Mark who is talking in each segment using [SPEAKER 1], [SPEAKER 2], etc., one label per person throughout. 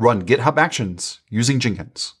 [SPEAKER 1] Run GitHub Actions using Jenkins.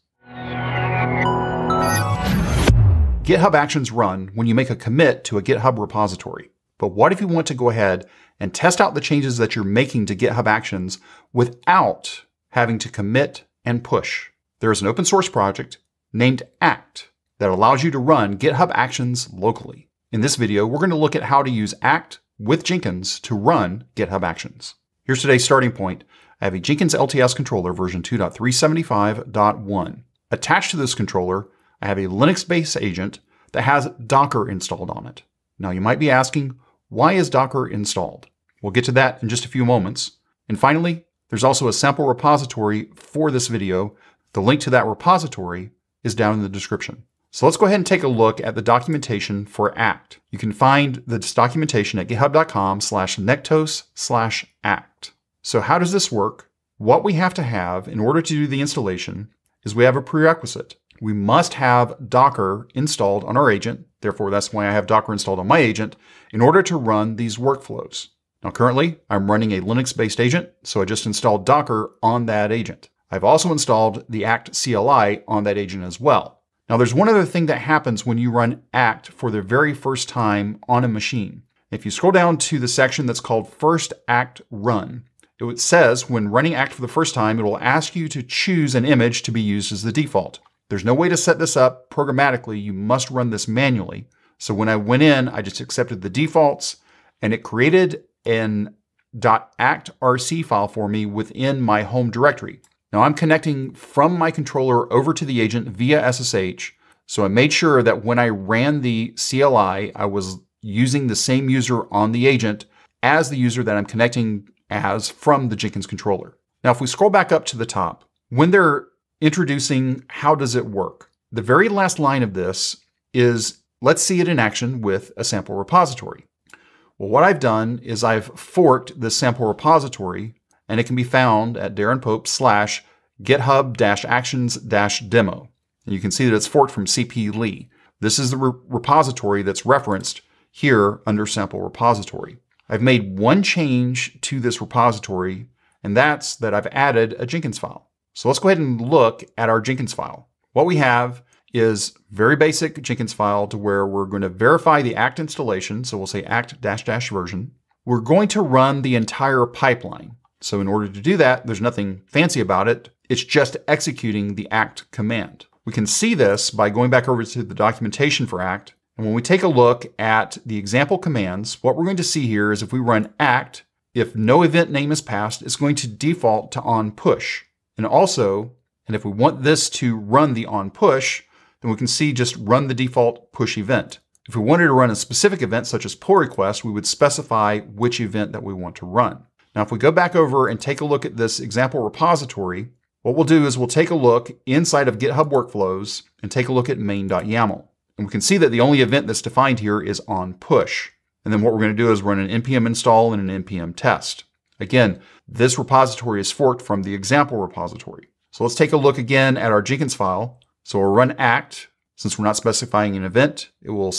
[SPEAKER 1] GitHub Actions run when you make a commit to a GitHub repository. But what if you want to go ahead and test out the changes that you're making to GitHub Actions without having to commit and push? There is an open source project named Act that allows you to run GitHub Actions locally. In this video, we're going to look at how to use Act with Jenkins to run GitHub Actions. Here's today's starting point. I have a Jenkins LTS controller version 2.375.1. Attached to this controller, I have a Linux-based agent that has Docker installed on it. Now you might be asking, why is Docker installed? We'll get to that in just a few moments. And finally, there's also a sample repository for this video. The link to that repository is down in the description. So let's go ahead and take a look at the documentation for ACT. You can find this documentation at github.com slash nektos slash ACT. So how does this work? What we have to have in order to do the installation is we have a prerequisite we must have Docker installed on our agent. Therefore, that's why I have Docker installed on my agent in order to run these workflows. Now, currently, I'm running a Linux-based agent, so I just installed Docker on that agent. I've also installed the Act CLI on that agent as well. Now, there's one other thing that happens when you run Act for the very first time on a machine. If you scroll down to the section that's called First Act Run, it says when running Act for the first time, it will ask you to choose an image to be used as the default. There's no way to set this up programmatically. You must run this manually. So when I went in, I just accepted the defaults and it created an .actrc file for me within my home directory. Now I'm connecting from my controller over to the agent via SSH. So I made sure that when I ran the CLI, I was using the same user on the agent as the user that I'm connecting as from the Jenkins controller. Now, if we scroll back up to the top, when they're introducing how does it work. The very last line of this is let's see it in action with a sample repository. Well, what I've done is I've forked this sample repository and it can be found at Darin Pope slash github-actions-demo. And you can see that it's forked from CP Lee. This is the re repository that's referenced here under sample repository. I've made one change to this repository, and that's that I've added a Jenkins file. So let's go ahead and look at our Jenkins file. What we have is very basic Jenkins file to where we're going to verify the act installation. So we'll say act dash dash version. We're going to run the entire pipeline. So in order to do that, there's nothing fancy about it. It's just executing the act command. We can see this by going back over to the documentation for act. And when we take a look at the example commands, what we're going to see here is if we run act, if no event name is passed, it's going to default to on push. And also, and if we want this to run the on push, then we can see just run the default push event. If we wanted to run a specific event such as pull request, we would specify which event that we want to run. Now, if we go back over and take a look at this example repository, what we'll do is we'll take a look inside of GitHub Workflows and take a look at main.yaml. And we can see that the only event that's defined here is on push. And then what we're going to do is run an npm install and an npm test. Again, this repository is forked from the example repository. So let's take a look again at our Jenkins file. So we'll run act. Since we're not specifying an event, it will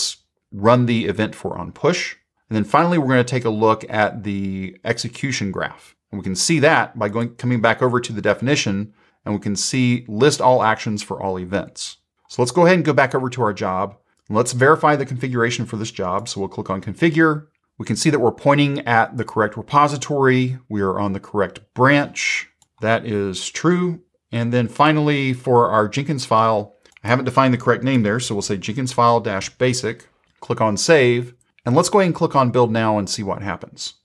[SPEAKER 1] run the event for on push. And then finally, we're going to take a look at the execution graph. And we can see that by going coming back over to the definition, and we can see list all actions for all events. So let's go ahead and go back over to our job. Let's verify the configuration for this job. So we'll click on configure, we can see that we're pointing at the correct repository. We are on the correct branch. That is true. And then finally, for our Jenkins file, I haven't defined the correct name there, so we'll say Jenkins file dash basic, click on save, and let's go ahead and click on build now and see what happens.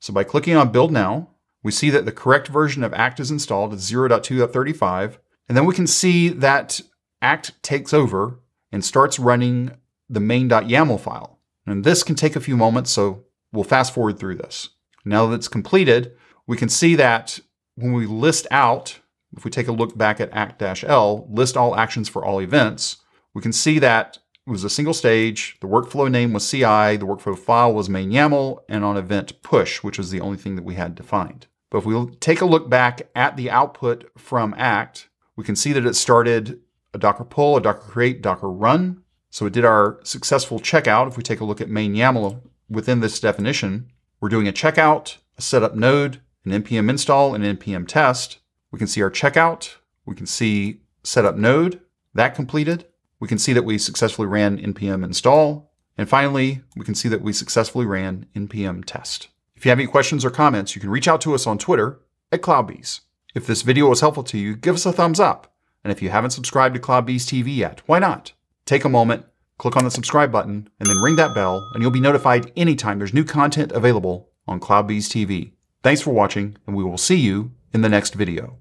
[SPEAKER 1] So by clicking on build now, we see that the correct version of Act is installed, it's 0.2.35, and then we can see that Act takes over and starts running the main.yaml file. And this can take a few moments, so we'll fast forward through this. Now that it's completed, we can see that when we list out, if we take a look back at act-l, list all actions for all events, we can see that it was a single stage, the workflow name was CI, the workflow file was main YAML, and on event push, which was the only thing that we had defined. But if we take a look back at the output from act, we can see that it started a Docker pull, a Docker create, Docker run, so it did our successful checkout. If we take a look at main YAML within this definition, we're doing a checkout, a setup node, an npm install, and an npm test. We can see our checkout. We can see setup node, that completed. We can see that we successfully ran npm install. And finally, we can see that we successfully ran npm test. If you have any questions or comments, you can reach out to us on Twitter at CloudBees. If this video was helpful to you, give us a thumbs up. And if you haven't subscribed to CloudBees TV yet, why not? Take a moment, click on the subscribe button, and then ring that bell, and you'll be notified anytime there's new content available on CloudBees TV. Thanks for watching, and we will see you in the next video.